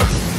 you